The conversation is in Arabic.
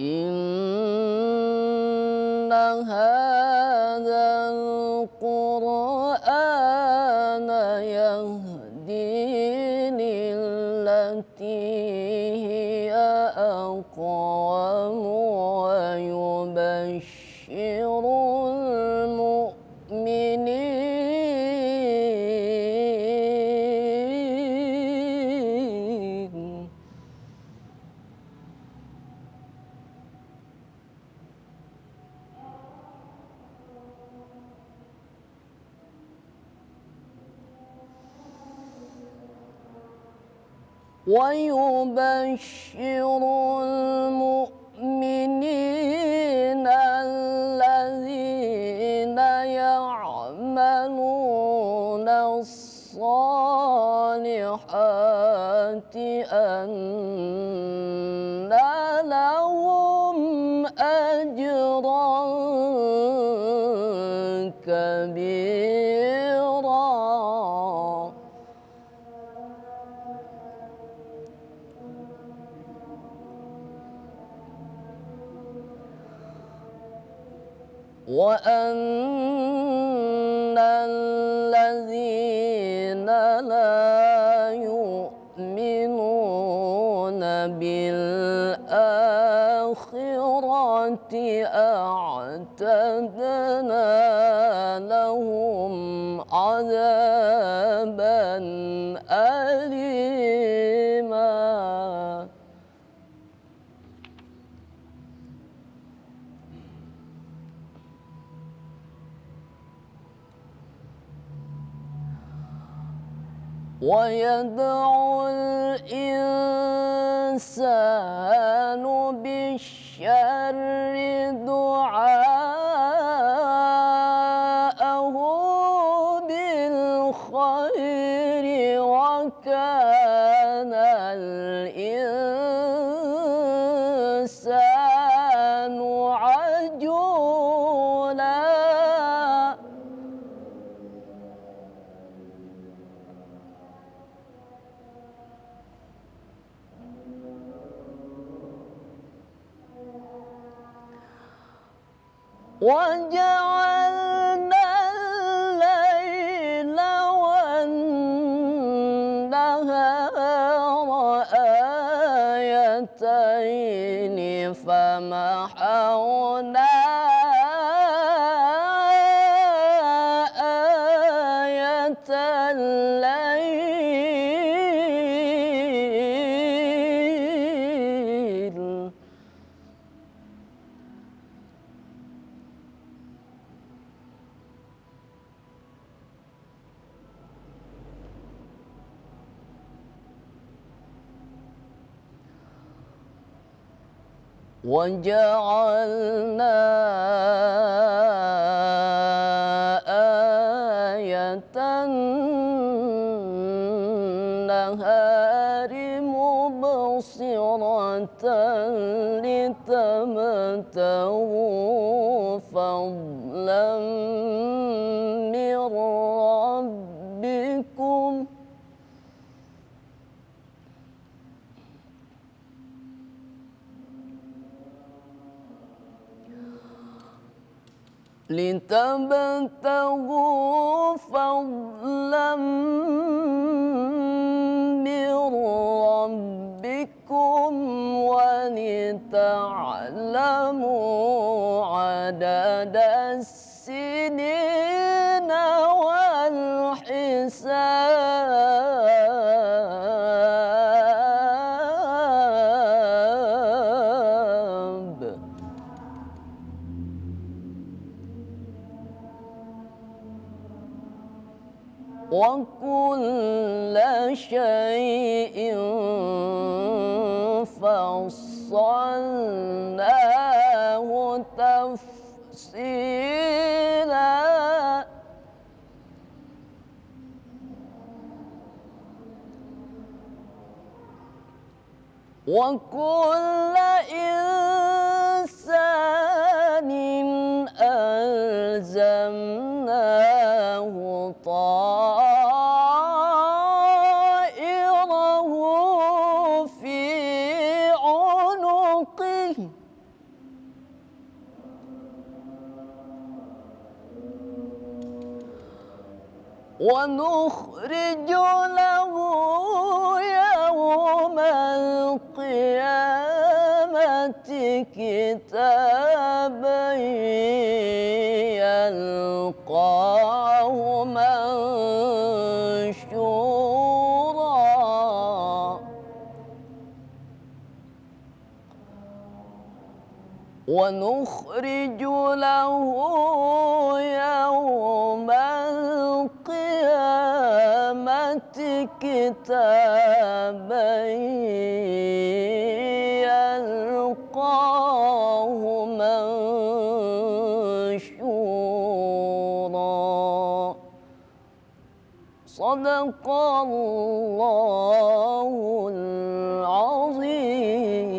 إن هذا القرآن يهدي للتي هي أقوم ويبشر المؤمنين الذين يعملون الصالحات أن لهم أجرا كبيرا. وأن الذين لا يؤمنون بالآخرة أعتدنا لهم عذابا ويدعو الإنسان بالشر دعاءه وجعلنا الليل والنهار آيتين فمحونا وجعلنا آية النهار مبصرة لتبتغوا فضلا لتبتغوا فضلا من ربكم ولتعلموا عدد السنين والحساب وكل شيء فصلناه تفصيلا. وكل إنسان ونخرج له يوم القيامة كتابا يلقاه منشورا. ونخرج له يوم القيامة كتابا يلقاه منشورا. صدق الله العظيم.